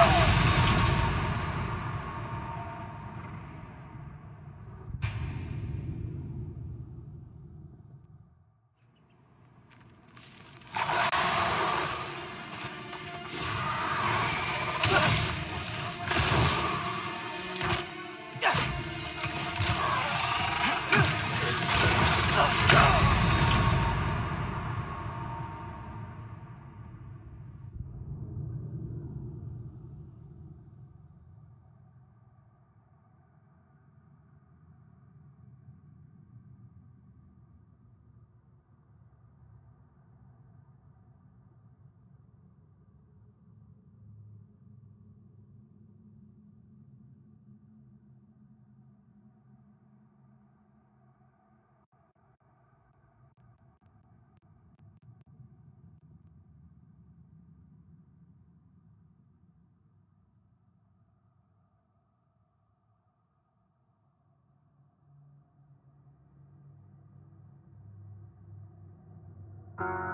Oh! Bye.